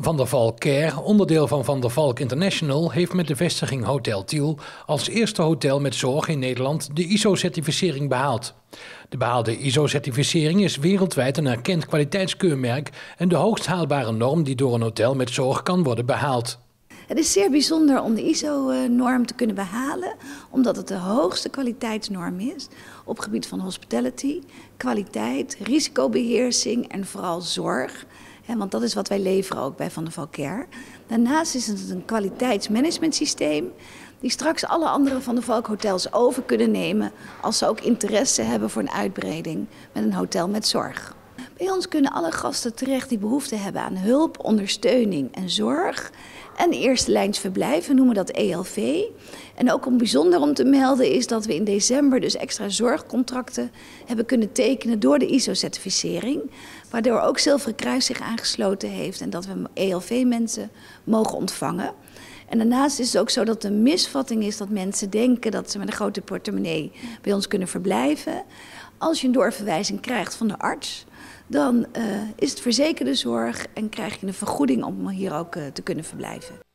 Van der Valk Care, onderdeel van Van der Valk International, heeft met de vestiging Hotel Tiel als eerste hotel met zorg in Nederland de ISO-certificering behaald. De behaalde ISO-certificering is wereldwijd een erkend kwaliteitskeurmerk en de hoogst haalbare norm die door een hotel met zorg kan worden behaald. Het is zeer bijzonder om de ISO-norm te kunnen behalen, omdat het de hoogste kwaliteitsnorm is op gebied van hospitality, kwaliteit, risicobeheersing en vooral zorg. Want dat is wat wij leveren ook bij Van der Valk Daarnaast is het een kwaliteitsmanagementsysteem die straks alle andere Van der Valk hotels over kunnen nemen als ze ook interesse hebben voor een uitbreiding met een hotel met zorg. Bij ons kunnen alle gasten terecht die behoefte hebben aan hulp, ondersteuning en zorg. En eerste lijns verblijven, noemen dat ELV. En ook om bijzonder om te melden is dat we in december dus extra zorgcontracten hebben kunnen tekenen door de ISO-certificering. Waardoor ook Zilveren Kruis zich aangesloten heeft en dat we ELV-mensen mogen ontvangen. En daarnaast is het ook zo dat de misvatting is dat mensen denken dat ze met een grote portemonnee bij ons kunnen verblijven. Als je een doorverwijzing krijgt van de arts, dan uh, is het verzekerde zorg en krijg je een vergoeding om hier ook uh, te kunnen verblijven.